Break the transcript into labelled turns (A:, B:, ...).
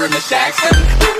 A: fire in the shack.